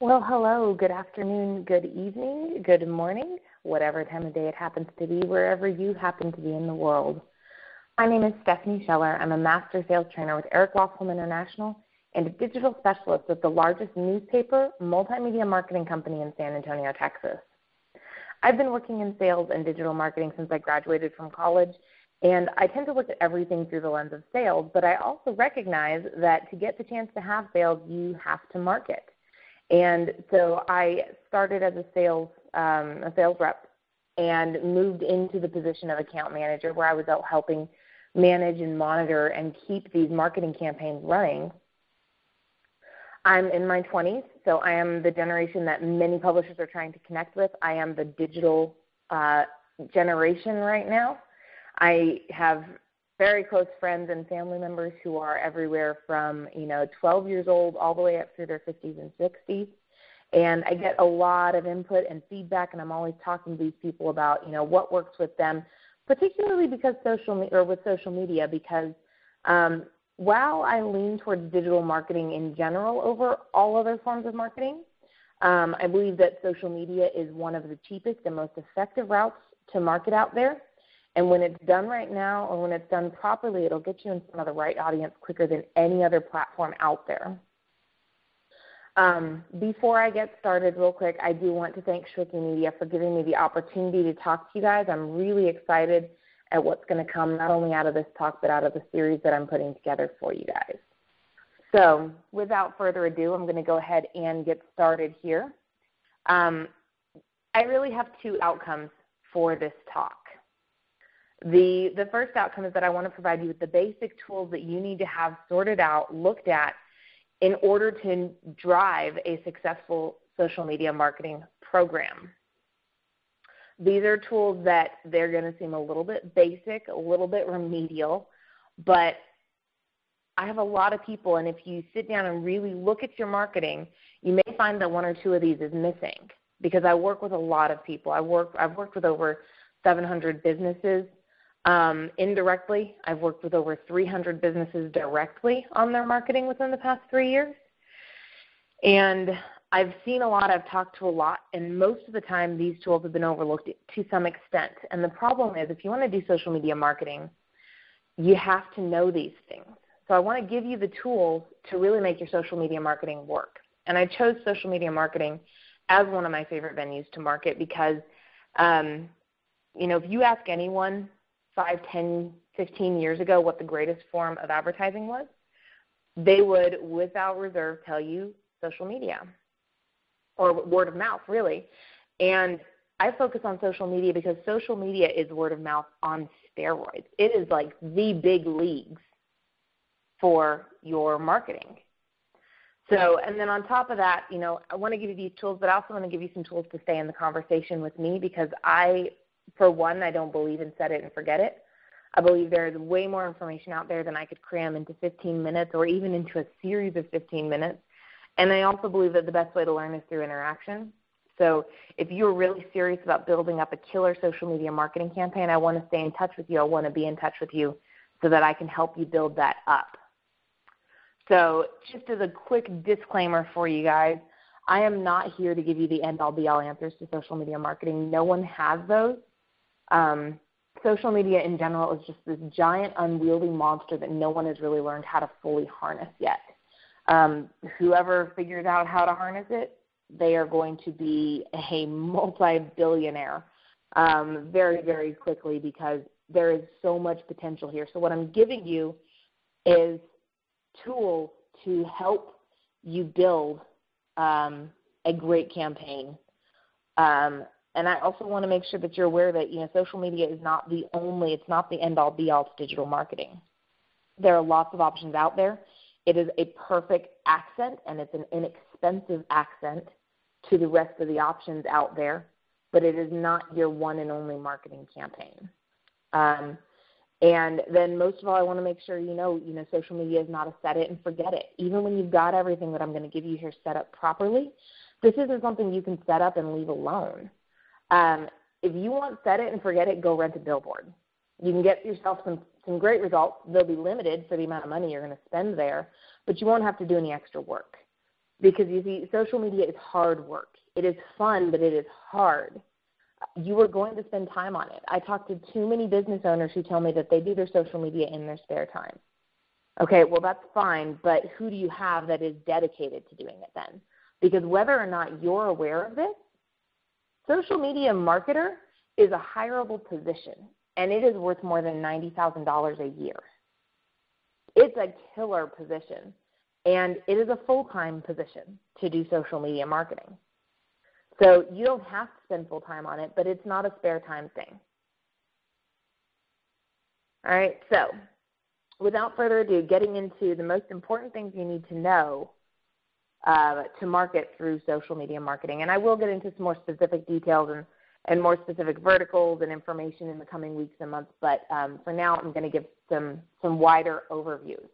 Well, hello, good afternoon, good evening, good morning, whatever time of day it happens to be, wherever you happen to be in the world. My name is Stephanie Scheller. I'm a master sales trainer with Eric Lofholm International and a digital specialist with the largest newspaper multimedia marketing company in San Antonio, Texas. I've been working in sales and digital marketing since I graduated from college, and I tend to look at everything through the lens of sales, but I also recognize that to get the chance to have sales, you have to market. And so I started as a sales um, a sales rep and moved into the position of account manager where I was out helping manage and monitor and keep these marketing campaigns running. I'm in my 20s, so I am the generation that many publishers are trying to connect with. I am the digital uh, generation right now. I have very close friends and family members who are everywhere from you know 12 years old all the way up through their 50s and 60s and i get a lot of input and feedback and i'm always talking to these people about you know what works with them particularly because social me- or with social media because um, while i lean towards digital marketing in general over all other forms of marketing um, i believe that social media is one of the cheapest and most effective routes to market out there and when it's done right now or when it's done properly, it'll get you in front of the right audience quicker than any other platform out there. Um, before I get started, real quick, I do want to thank Shweiki Media for giving me the opportunity to talk to you guys. I'm really excited at what's going to come, not only out of this talk, but out of the series that I'm putting together for you guys. So, without further ado, I'm going to go ahead and get started here. Um, I really have two outcomes for this talk. The, the first outcome is that I want to provide you with the basic tools that you need to have sorted out, looked at, in order to drive a successful social media marketing program. These are tools that they're going to seem a little bit basic, a little bit remedial, but I have a lot of people, and if you sit down and really look at your marketing, you may find that one or two of these is missing because I work with a lot of people. I work, I've worked with over 700 businesses um, indirectly, I've worked with over 300 businesses directly on their marketing within the past three years. And I've seen a lot, I've talked to a lot, and most of the time these tools have been overlooked to some extent. And the problem is if you want to do social media marketing, you have to know these things. So I want to give you the tools to really make your social media marketing work. And I chose social media marketing as one of my favorite venues to market because, um, you know, if you ask anyone five, ten, fifteen years ago what the greatest form of advertising was, they would, without reserve, tell you social media or word of mouth, really. And I focus on social media because social media is word of mouth on steroids. It is like the big leagues for your marketing. So, and then on top of that, you know, I want to give you these tools, but I also want to give you some tools to stay in the conversation with me because I for one, I don't believe in set it and forget it. I believe there is way more information out there than I could cram into 15 minutes or even into a series of 15 minutes. And I also believe that the best way to learn is through interaction. So if you're really serious about building up a killer social media marketing campaign, I want to stay in touch with you. I want to be in touch with you so that I can help you build that up. So just as a quick disclaimer for you guys, I am not here to give you the end all be all answers to social media marketing. No one has those um, social media in general is just this giant unwieldy monster that no one has really learned how to fully harness yet. Um, whoever figures out how to harness it, they are going to be a multi-billionaire um, very, very quickly because there is so much potential here. So what I'm giving you is tools to help you build um, a great campaign um, and I also want to make sure that you're aware that you know social media is not the only, it's not the end all be all to digital marketing. There are lots of options out there. It is a perfect accent and it's an inexpensive accent to the rest of the options out there, but it is not your one and only marketing campaign. Um, and then most of all, I want to make sure you know, you know, social media is not a set it and forget it. Even when you've got everything that I'm going to give you here set up properly, this isn't something you can set up and leave alone. Um, if you want set it and forget it, go rent a billboard. You can get yourself some, some great results. They'll be limited for the amount of money you're going to spend there, but you won't have to do any extra work. Because you see, social media is hard work. It is fun, but it is hard. You are going to spend time on it. I talk to too many business owners who tell me that they do their social media in their spare time. Okay, well, that's fine, but who do you have that is dedicated to doing it then? Because whether or not you're aware of this, social media marketer is a hireable position, and it is worth more than $90,000 a year. It's a killer position, and it is a full time position to do social media marketing. So you don't have to spend full time on it, but it's not a spare time thing. All right, so without further ado, getting into the most important things you need to know uh, to market through social media marketing. And I will get into some more specific details and, and more specific verticals and information in the coming weeks and months, but um, for now I'm going to give some, some wider overviews.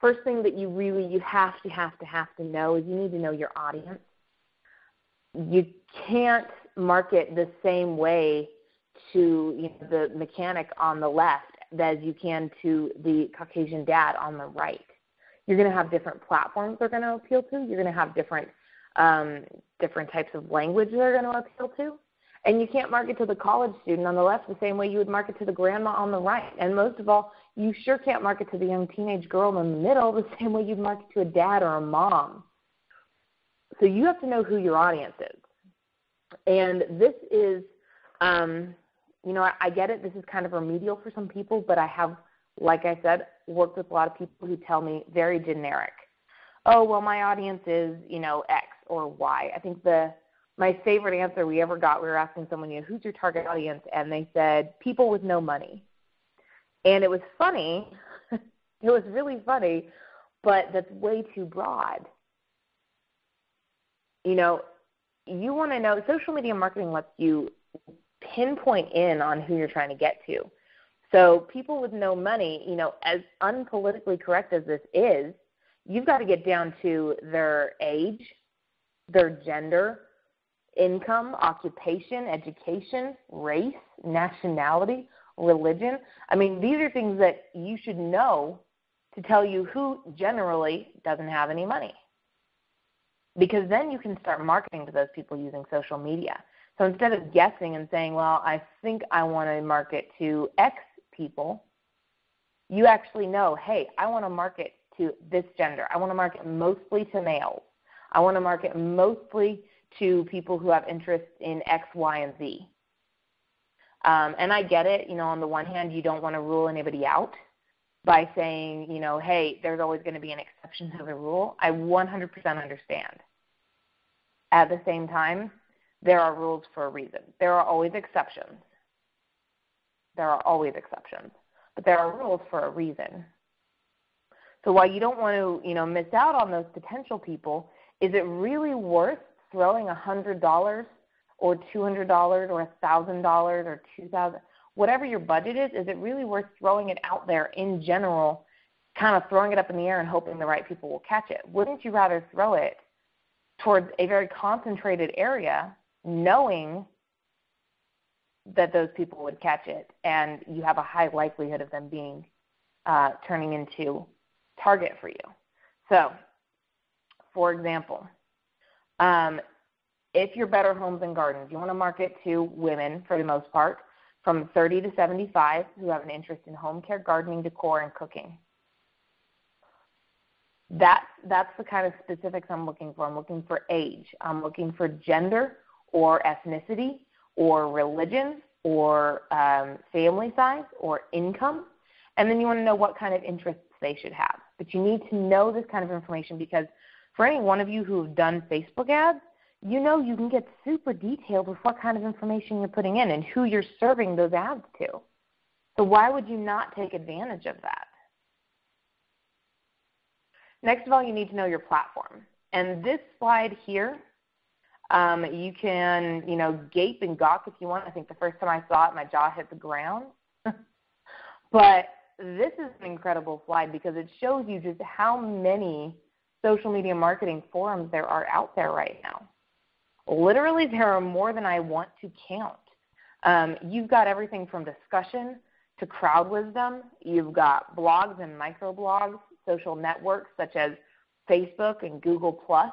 First thing that you really, you have to, have to, have to know is you need to know your audience. You can't market the same way to you know, the mechanic on the left as you can to the Caucasian dad on the right. You're going to have different platforms they're going to appeal to. You're going to have different um, different types of language they're going to appeal to. And you can't market to the college student on the left the same way you would market to the grandma on the right. And most of all, you sure can't market to the young teenage girl in the middle the same way you'd market to a dad or a mom. So you have to know who your audience is. And this is um, you know, I, I get it. This is kind of remedial for some people, but I have, like I said, worked with a lot of people who tell me very generic. Oh, well, my audience is, you know, X or Y. I think the my favorite answer we ever got, we were asking someone, you know, who's your target audience? And they said, people with no money. And it was funny. it was really funny, but that's way too broad. You know, you want to know social media marketing lets you pinpoint in on who you're trying to get to. So people with no money, you know, as unpolitically correct as this is, you've got to get down to their age, their gender, income, occupation, education, race, nationality, religion. I mean, these are things that you should know to tell you who generally doesn't have any money. Because then you can start marketing to those people using social media. So instead of guessing and saying, well, I think I want to market to X people, you actually know, hey, I want to market to this gender. I want to market mostly to males. I want to market mostly to people who have interest in X, Y, and Z. Um, and I get it. You know, on the one hand, you don't want to rule anybody out by saying, you know, hey, there's always going to be an exception to the rule. I 100% understand. At the same time, there are rules for a reason. There are always exceptions. There are always exceptions, but there are rules for a reason. So while you don't want to, you know, miss out on those potential people, is it really worth throwing a hundred dollars or two hundred dollars or a thousand dollars or two thousand whatever your budget is, is it really worth throwing it out there in general, kind of throwing it up in the air and hoping the right people will catch it? Wouldn't you rather throw it towards a very concentrated area knowing that those people would catch it, and you have a high likelihood of them being uh, turning into target for you. So, for example, um, if you're Better Homes and Gardens, you want to market to women for the most part from 30 to 75 who have an interest in home care, gardening, decor, and cooking. That's, that's the kind of specifics I'm looking for. I'm looking for age. I'm looking for gender or ethnicity or religion or um, family size or income. And then you want to know what kind of interests they should have. But you need to know this kind of information because for any one of you who have done Facebook ads, you know you can get super detailed with what kind of information you're putting in and who you're serving those ads to. So why would you not take advantage of that? Next of all, you need to know your platform. And this slide here um, you can, you know, gape and gawk if you want. I think the first time I saw it, my jaw hit the ground. but this is an incredible slide because it shows you just how many social media marketing forums there are out there right now. Literally, there are more than I want to count. Um, you've got everything from discussion to crowd wisdom. You've got blogs and microblogs, social networks such as Facebook and Google Plus.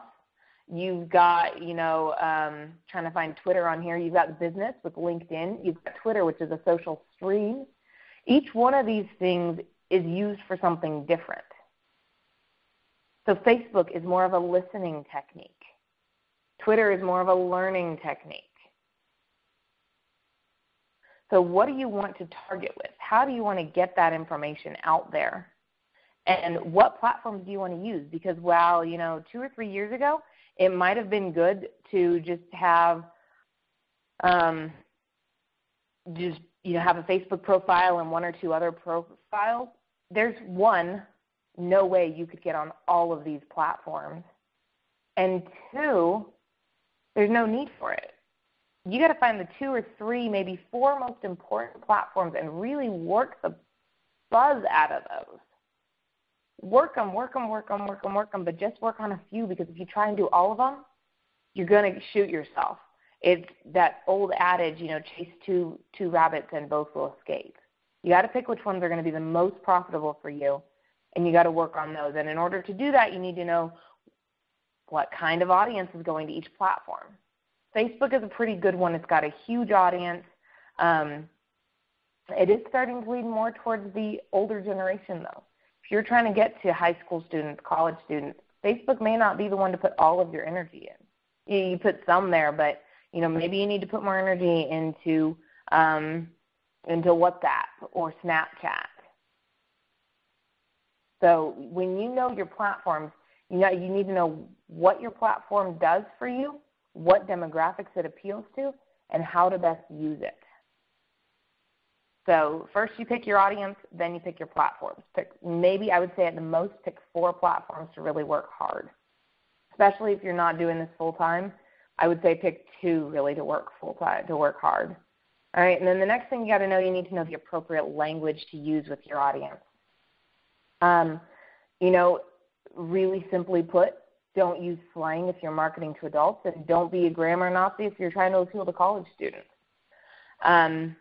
You've got, you know, um, trying to find Twitter on here. You've got business with LinkedIn. You've got Twitter, which is a social stream. Each one of these things is used for something different. So Facebook is more of a listening technique. Twitter is more of a learning technique. So, what do you want to target with? How do you want to get that information out there? And what platforms do you want to use? Because while, you know, two or three years ago, it might have been good to just have um, just you know have a Facebook profile and one or two other profiles. There's one, no way you could get on all of these platforms. And two, there's no need for it. You got to find the two or three, maybe four most important platforms and really work the buzz out of those. Work them, work them, work them, work them, work them, but just work on a few because if you try and do all of them, you're going to shoot yourself. It's that old adage, you know, chase two two rabbits and both will escape. You got to pick which ones are going to be the most profitable for you, and you got to work on those. And in order to do that, you need to know what kind of audience is going to each platform. Facebook is a pretty good one. It's got a huge audience. Um, it is starting to lean more towards the older generation, though. If you're trying to get to high school students, college students, Facebook may not be the one to put all of your energy in. You, put some there, but you know maybe you need to put more energy into um, into WhatsApp or Snapchat. So when you know your platforms, you know you need to know what your platform does for you, what demographics it appeals to, and how to best use it. So first you pick your audience, then you pick your platforms. Pick maybe I would say at the most pick four platforms to really work hard. Especially if you're not doing this full time, I would say pick two really to work full time to work hard. All right, and then the next thing you got to know, you need to know the appropriate language to use with your audience. Um, you know, really simply put, don't use slang if you're marketing to adults, and don't be a grammar Nazi if you're trying to appeal to college students. Um,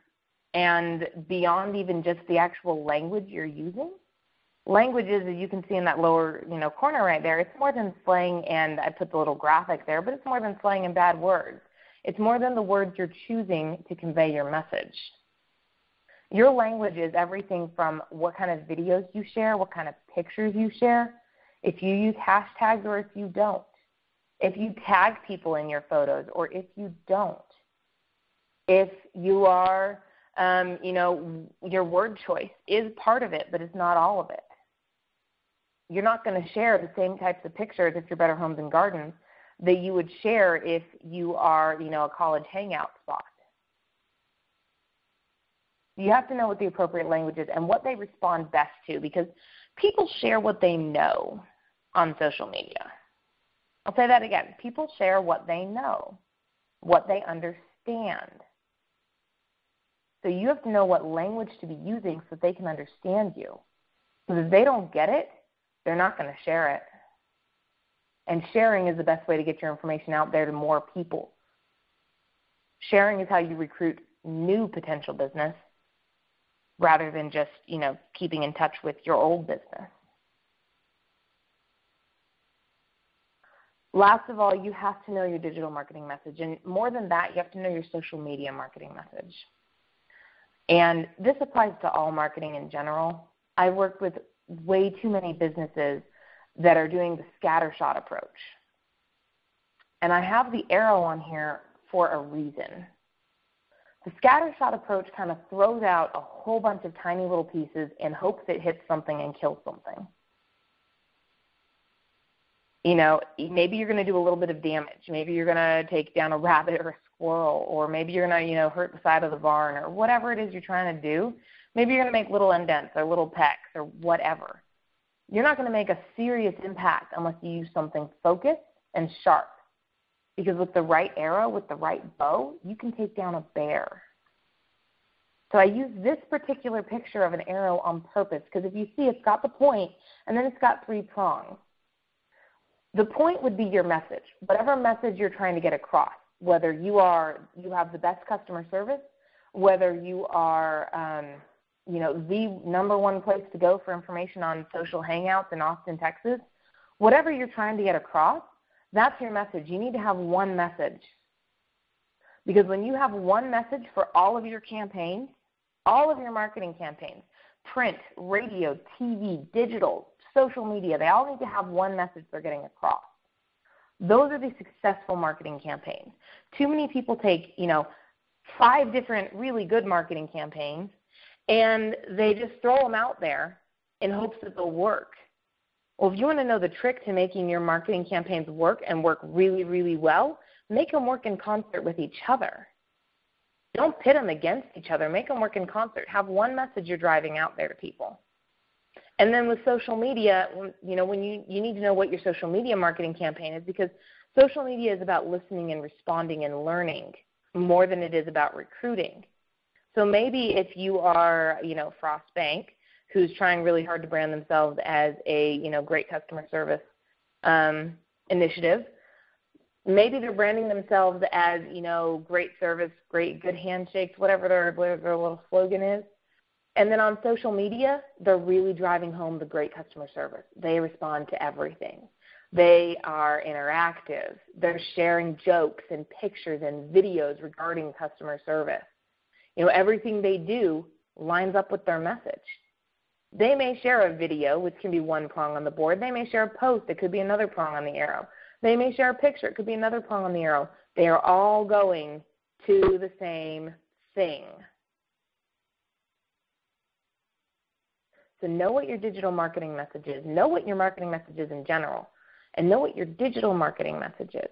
and beyond even just the actual language you're using, languages, as you can see in that lower you know corner right there, it's more than slang, and I put the little graphic there, but it's more than slang and bad words. It's more than the words you're choosing to convey your message. Your language is everything from what kind of videos you share, what kind of pictures you share, if you use hashtags or if you don't, if you tag people in your photos or if you don't, if you are, um, you know, your word choice is part of it, but it's not all of it. You're not going to share the same types of pictures if you're Better Homes and Gardens that you would share if you are, you know, a college hangout spot. You have to know what the appropriate language is and what they respond best to because people share what they know on social media. I'll say that again. People share what they know, what they understand. So you have to know what language to be using so that they can understand you. Because if they don't get it, they're not going to share it. And sharing is the best way to get your information out there to more people. Sharing is how you recruit new potential business rather than just, you know, keeping in touch with your old business. Last of all, you have to know your digital marketing message. And more than that, you have to know your social media marketing message. And this applies to all marketing in general. I've worked with way too many businesses that are doing the scattershot approach. And I have the arrow on here for a reason. The scattershot approach kind of throws out a whole bunch of tiny little pieces and hopes it hits something and kills something you know, maybe you're going to do a little bit of damage. Maybe you're going to take down a rabbit or a squirrel, or maybe you're going to, you know, hurt the side of the barn or whatever it is you're trying to do. Maybe you're going to make little indents or little pecks or whatever. You're not going to make a serious impact unless you use something focused and sharp. Because with the right arrow, with the right bow, you can take down a bear. So I use this particular picture of an arrow on purpose because if you see it's got the point and then it's got three prongs. The point would be your message, whatever message you're trying to get across, whether you are you have the best customer service, whether you are um, you know the number one place to go for information on social hangouts in Austin, Texas, Whatever you're trying to get across, that's your message. You need to have one message. Because when you have one message for all of your campaigns, all of your marketing campaigns, print, radio, TV, digital, social media, they all need to have one message they're getting across. Those are the successful marketing campaigns. Too many people take, you know, five different really good marketing campaigns and they just throw them out there in hopes that they'll work. Well, if you want to know the trick to making your marketing campaigns work and work really, really well, make them work in concert with each other. Don't pit them against each other. Make them work in concert. Have one message you're driving out there to people. And then with social media, you know, when you you need to know what your social media marketing campaign is because social media is about listening and responding and learning more than it is about recruiting. So maybe if you are, you know, Frost Bank, who's trying really hard to brand themselves as a, you know, great customer service um, initiative, maybe they're branding themselves as, you know, great service, great good handshakes, whatever their, whatever their little slogan is. And then on social media, they're really driving home the great customer service. They respond to everything. They are interactive. They're sharing jokes and pictures and videos regarding customer service. You know, everything they do lines up with their message. They may share a video, which can be one prong on the board. They may share a post, it could be another prong on the arrow. They may share a picture, it could be another prong on the arrow. They are all going to the same thing. So know what your digital marketing message is. Know what your marketing message is in general. And know what your digital marketing message is.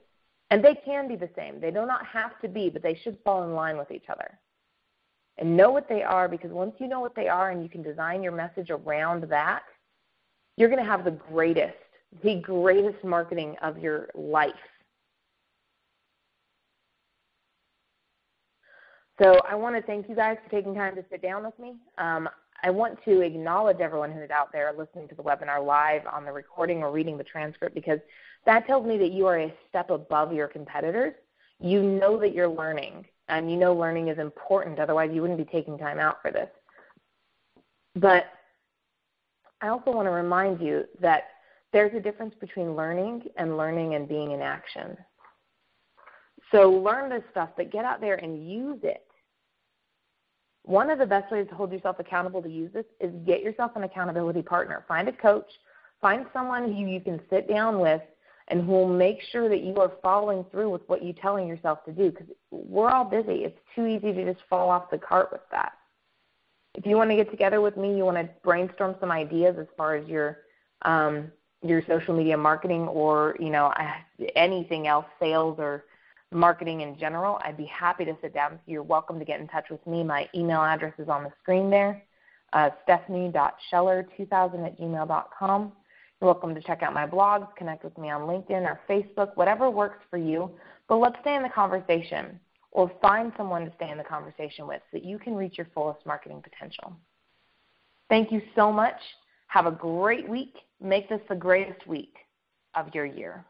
And they can be the same. They do not have to be, but they should fall in line with each other. And know what they are because once you know what they are and you can design your message around that, you're going to have the greatest, the greatest marketing of your life. So I want to thank you guys for taking time to sit down with me. Um, I want to acknowledge everyone who's out there listening to the webinar live on the recording or reading the transcript because that tells me that you are a step above your competitors. You know that you're learning, and you know learning is important, otherwise, you wouldn't be taking time out for this. But I also want to remind you that there's a difference between learning and learning and being in action. So learn this stuff, but get out there and use it. One of the best ways to hold yourself accountable to use this is get yourself an accountability partner. Find a coach, find someone who you can sit down with and who will make sure that you are following through with what you're telling yourself to do because we're all busy. It's too easy to just fall off the cart with that. If you want to get together with me, you want to brainstorm some ideas as far as your um, your social media marketing or you know anything else, sales or marketing in general, I'd be happy to sit down. You're welcome to get in touch with me. My email address is on the screen there, uh, stephanie.scheller2000 at gmail.com. You're welcome to check out my blogs, connect with me on LinkedIn or Facebook, whatever works for you. But let's stay in the conversation or find someone to stay in the conversation with so that you can reach your fullest marketing potential. Thank you so much. Have a great week. Make this the greatest week of your year.